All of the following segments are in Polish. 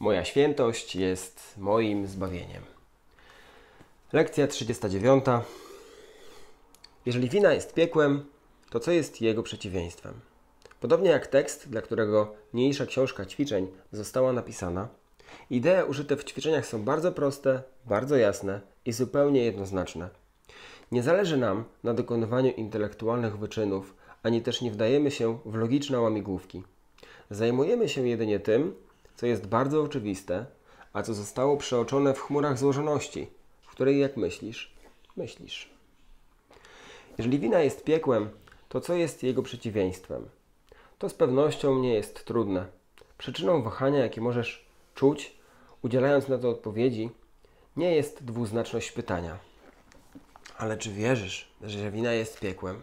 Moja świętość jest moim zbawieniem. Lekcja 39. Jeżeli wina jest piekłem, to co jest jego przeciwieństwem? Podobnie jak tekst, dla którego mniejsza książka ćwiczeń została napisana, idee użyte w ćwiczeniach są bardzo proste, bardzo jasne i zupełnie jednoznaczne. Nie zależy nam na dokonywaniu intelektualnych wyczynów, ani też nie wdajemy się w logiczne łamigłówki. Zajmujemy się jedynie tym, co jest bardzo oczywiste, a co zostało przeoczone w chmurach złożoności, w której, jak myślisz, myślisz. Jeżeli wina jest piekłem, to co jest jego przeciwieństwem? To z pewnością nie jest trudne. Przyczyną wahania, jakie możesz czuć, udzielając na to odpowiedzi, nie jest dwuznaczność pytania. Ale czy wierzysz, że wina jest piekłem?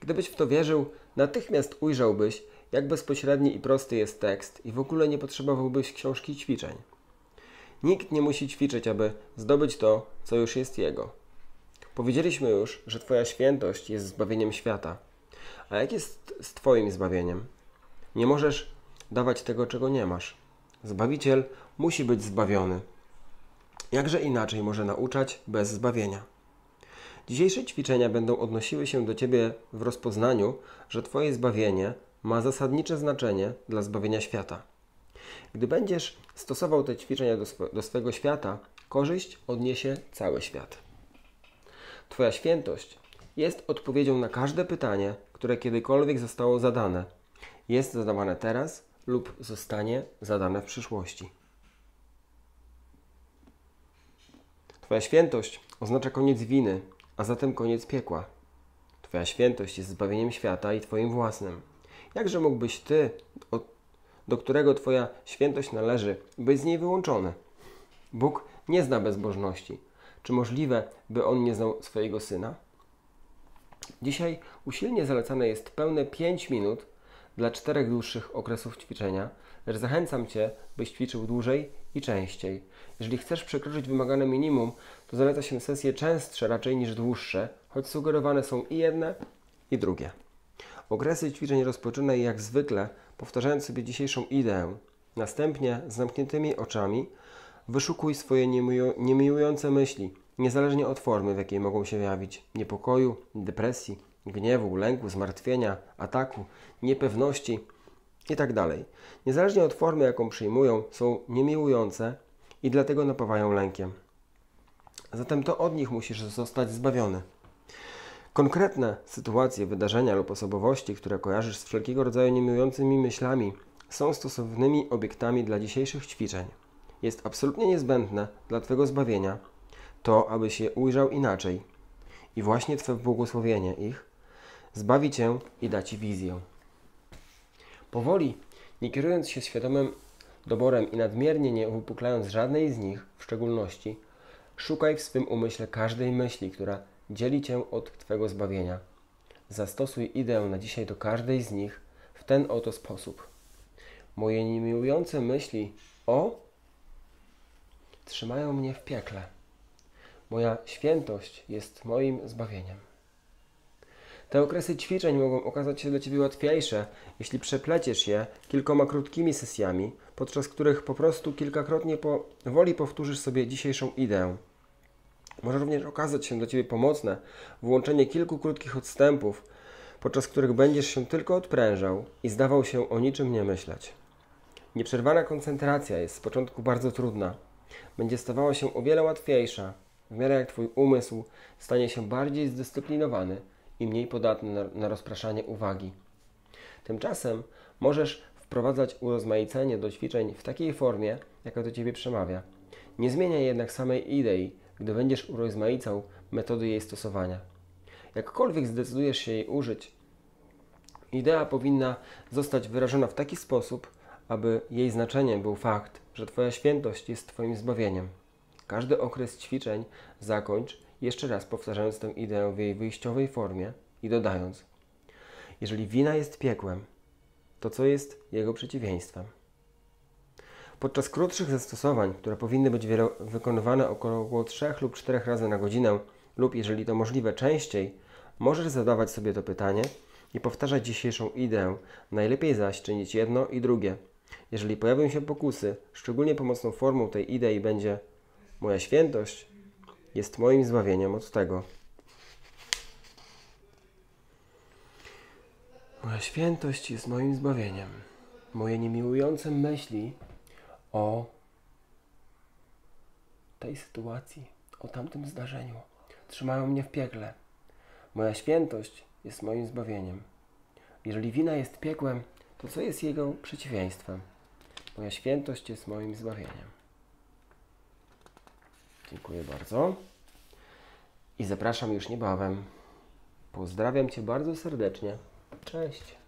Gdybyś w to wierzył, natychmiast ujrzałbyś, jak bezpośredni i prosty jest tekst i w ogóle nie potrzebowałbyś książki ćwiczeń. Nikt nie musi ćwiczyć, aby zdobyć to, co już jest jego. Powiedzieliśmy już, że Twoja świętość jest zbawieniem świata. A jak jest z Twoim zbawieniem? Nie możesz dawać tego, czego nie masz. Zbawiciel musi być zbawiony. Jakże inaczej może nauczać bez zbawienia? Dzisiejsze ćwiczenia będą odnosiły się do Ciebie w rozpoznaniu, że Twoje zbawienie ma zasadnicze znaczenie dla zbawienia świata. Gdy będziesz stosował te ćwiczenia do, sw do swego świata, korzyść odniesie cały świat. Twoja świętość jest odpowiedzią na każde pytanie, które kiedykolwiek zostało zadane. Jest zadawane teraz lub zostanie zadane w przyszłości. Twoja świętość oznacza koniec winy, a zatem koniec piekła. Twoja świętość jest zbawieniem świata i Twoim własnym. Jakże mógłbyś Ty, do którego Twoja świętość należy, być z niej wyłączony? Bóg nie zna bezbożności. Czy możliwe, by On nie znał swojego Syna? Dzisiaj usilnie zalecane jest pełne 5 minut dla czterech dłuższych okresów ćwiczenia, lecz zachęcam Cię, byś ćwiczył dłużej i częściej. Jeżeli chcesz przekroczyć wymagane minimum, to zaleca się sesje częstsze raczej niż dłuższe, choć sugerowane są i jedne, i drugie. Okresy ćwiczeń rozpoczynaj jak zwykle, powtarzając sobie dzisiejszą ideę. Następnie z zamkniętymi oczami wyszukuj swoje niemiłujące myśli, niezależnie od formy, w jakiej mogą się jawić niepokoju, depresji, gniewu, lęku, zmartwienia, ataku, niepewności itd. Tak niezależnie od formy, jaką przyjmują, są niemiłujące i dlatego napawają lękiem. Zatem to od nich musisz zostać zbawiony. Konkretne sytuacje, wydarzenia lub osobowości, które kojarzysz z wszelkiego rodzaju niemiłującymi myślami, są stosownymi obiektami dla dzisiejszych ćwiczeń. Jest absolutnie niezbędne dla Twojego zbawienia to, abyś je ujrzał inaczej. I właśnie Twe błogosławienie ich zbawi Cię i da Ci wizję. Powoli, nie kierując się świadomym doborem i nadmiernie nie uwypuklając żadnej z nich w szczególności, szukaj w swym umyśle każdej myśli, która dzieli Cię od Twego zbawienia. Zastosuj ideę na dzisiaj do każdej z nich w ten oto sposób. Moje niemiłujące myśli o trzymają mnie w piekle. Moja świętość jest moim zbawieniem. Te okresy ćwiczeń mogą okazać się dla Ciebie łatwiejsze, jeśli przepleciesz je kilkoma krótkimi sesjami, podczas których po prostu kilkakrotnie po woli powtórzysz sobie dzisiejszą ideę. Może również okazać się dla Ciebie pomocne włączenie kilku krótkich odstępów, podczas których będziesz się tylko odprężał i zdawał się o niczym nie myśleć. Nieprzerwana koncentracja jest z początku bardzo trudna. Będzie stawała się o wiele łatwiejsza, w miarę jak Twój umysł stanie się bardziej zdyscyplinowany i mniej podatny na, na rozpraszanie uwagi. Tymczasem możesz wprowadzać urozmaicenie do ćwiczeń w takiej formie, jaka do Ciebie przemawia. Nie zmieniaj jednak samej idei, gdy będziesz urozmaicał metody jej stosowania. Jakkolwiek zdecydujesz się jej użyć, idea powinna zostać wyrażona w taki sposób, aby jej znaczeniem był fakt, że Twoja świętość jest Twoim zbawieniem. Każdy okres ćwiczeń zakończ jeszcze raz powtarzając tę ideę w jej wyjściowej formie i dodając: Jeżeli wina jest piekłem, to co jest jego przeciwieństwem? Podczas krótszych zastosowań, które powinny być wykonywane około 3 lub 4 razy na godzinę, lub jeżeli to możliwe częściej, możesz zadawać sobie to pytanie i powtarzać dzisiejszą ideę, najlepiej zaś czynić jedno i drugie. Jeżeli pojawią się pokusy, szczególnie pomocną formą tej idei będzie moja świętość, jest moim zbawieniem od tego. Moja świętość jest moim zbawieniem. Moje niemiłujące myśli o tej sytuacji, o tamtym zdarzeniu trzymają mnie w piekle. Moja świętość jest moim zbawieniem. Jeżeli wina jest piekłem, to co jest jego przeciwieństwem? Moja świętość jest moim zbawieniem. Dziękuję bardzo. I zapraszam już niebawem. Pozdrawiam Cię bardzo serdecznie. Cześć.